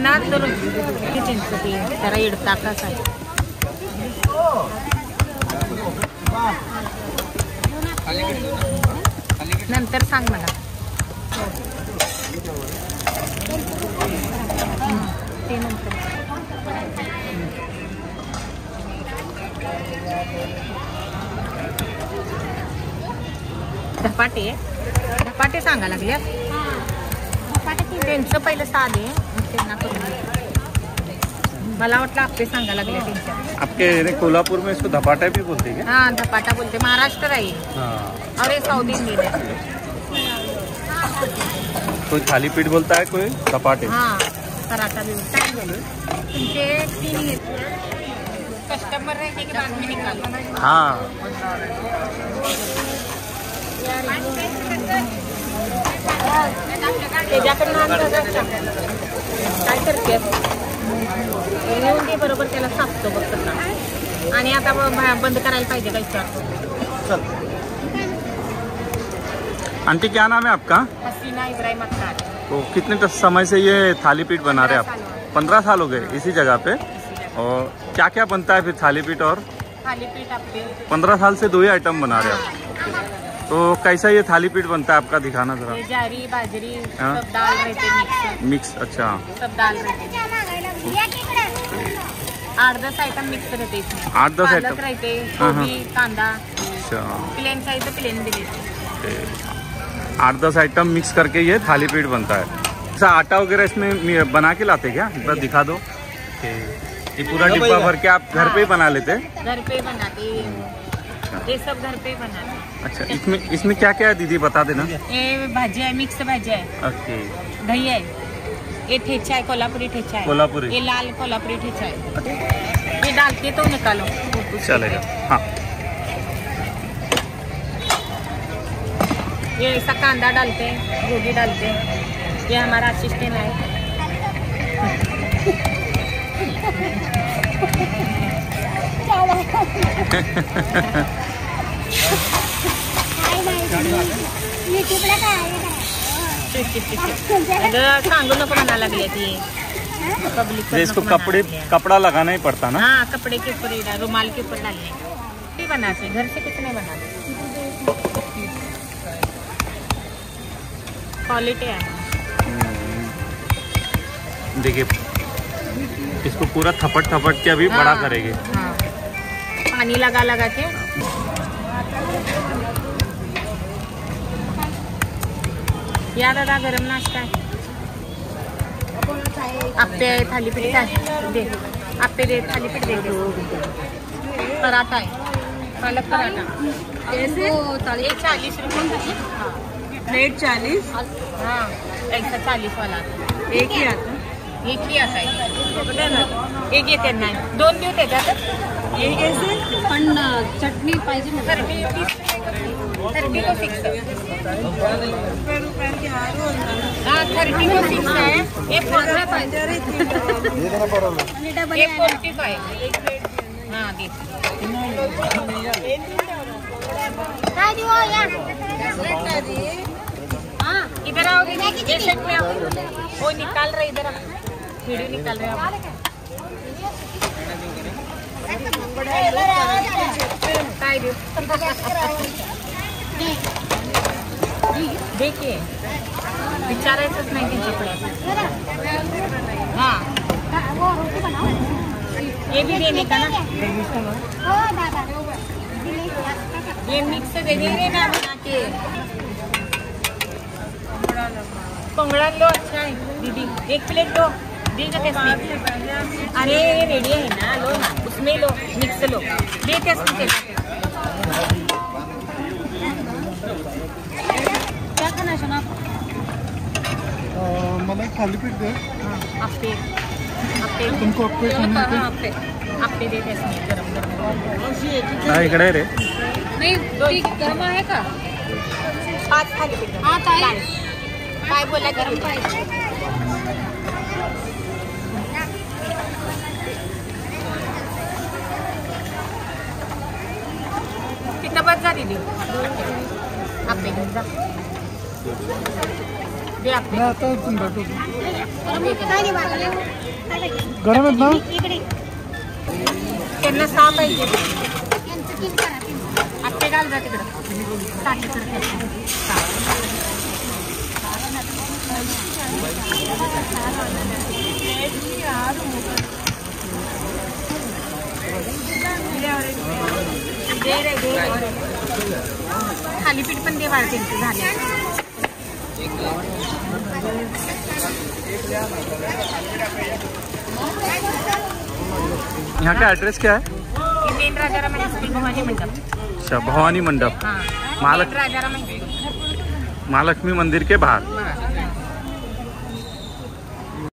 त्यांना तर त्यांचं ते जरा इडताकाच आहे. नंतर सांग मला. हं, ते नंतर. धपाटे. धपाटे सांगा लागल्या त्यांचं पहिलं साधे मग त्यांना करून मला वाटलं आपले सांगा लागले त्यांच्या आपके कोल्हापुर में इसको धपाटा भी बोलते हैं हाँ धपाटा बोलते महाराष्ट्र आहे हाँ। और ये साउथ इंडियन है. कोई थाली पीठ बोलता है कोई? धपाटे? हाँ पराठा भी होता है. तुमचे तीन कस्टमर रहने के बाद में निकालो. हाँ। त्याच्याकडनं आम्ही बघायचं. काय करते येऊन दे बरोबर त्याला सापतो बघ तसा. आणि आता बंद करायला पाहिजे का विचारतो आंटी क्या नाम है आपका? हसीना इब्राहिम अख्तार. तो कितने ट- समय से ये थाली पीठ बना रहे आप? पंद्रह साल हो गए। इसी जगह पे? और क्या क्या बनता है फिर थाली पीठ और? थालीपीठ आपले पंद्रह साल से दो ही आइटम बना रहे हैं आप तो कैसा ये थाली पीठ बनता है आपका दिखाना जरा? जारी बाजरी हाँ। सब दाल रहते मिक्स मिक्स अच्छा। सब दाल रहते आठ दस आइटम मिक्स रहते आठ दस आइटम रहते हाँ, हाँ। गोभी कांदा। अच्छा। प्लेन चाहिए तो प्लेन भी आठ दस आइटम मिक्स करके ये थाली पीठ बनता है। ऐसा आटा वगैरह इसमें बना के लाते क्या? एक बार दिखा दो। ये पूरा डिब्बा भर के आप घर पे ही बना लेते? हैं घर पे बनाते। ये सब घर पे बनाते अच्छा इसमें इसमें क्या क्या है? दीदी बता देना। ये भाजी आहे मिक्स भाजी आहे ओके। दही आहे ये ठेचा है कोल्हापुरी ठेचा है। कोल्हापुरी। ये लाल कोल्हापुरी ठेचा है। ये डालते तो निकालो। चलेगा। हाँ। ये ऐसा कांदा डालते हैं गोभी डालते हैं। ये हमारा असिस्टेंट है। सांगू नको म्हणा लागले ती. ये इसको कपड़े कपड़ा लगाना ही पड़ता ना? हाँ कपड़े के ऊपर रुमाल के ऊपर डालने. नहीं बनाते घर से कुछ नहीं बनाते. क्वालिटी है हम्म। देखिए इसको पूरा थपट थपट के अभी बड़ा हाँ, करेंगे। हाँ पानी लगा लगा के। या दादा गरम नाश्ता आहे आप्पे आहे थालीपीठ आहे दे। आप्पे दे थालीपीठ दे। पराठा आहे पालक पराठा। ये चालीस रुपये हाँ। प्लेट चालीस। हाँ ऐसा चालीस वाला। एक ही आता एक ही आता आहे एक येते नाही दोन देऊ त्याच्यात ये कैसे पण चटणी पाहिजे थर्टी को हार हो हाँ थर्टी को सिक्स है ये पंद्रह पाहिजे. ये फोर्टी फाइव हाँ दे. हाँ इधर आओ ये में आओ. वो निकाल रहे इधर. वीडियो निकाल रहे आप. देखिए विचारायचंच नाही त्यांच्याकडे हाँ। ये भी देने का ना? ये मिक्स दे देंगे ना बना के पंगड़ा लो अच्छा है, दीदी। एक प्लेट लो। देगा टेस्ट अरे ये रेडी है ना, लो ना। उसमें लो मिक्स लो दे टेस्ट क्या खाना है सोना मला एक थालीपीठ दे। आपे आपे तुमको आपे खाने हाँ, आपे आपे दे टेस्ट में गरम गरम। हा इकडे रे। नाही ती गरम आहे का? पाच खाली थालीपीठ हा ताई। काय? काय बोला गरम। पाहिजे तिथं बस जा दीदी आपे घेऊन जा. दे आपे. आता तुम भेटू गरम आहेत ना? त्यांना सहा पाहिजे. आत्ते घाल जा तिकडं. साठी थालीपीठ पण दे बाळ झाले. यहाँ का एड्रेस क्या है? मेन राजाराम हायस्कूल भवानी मंडप. अच्छा भवानी मंडप. हाँ महालक्ष्मी- महालक्ष्मी मंदिर के बाहर. हाँ.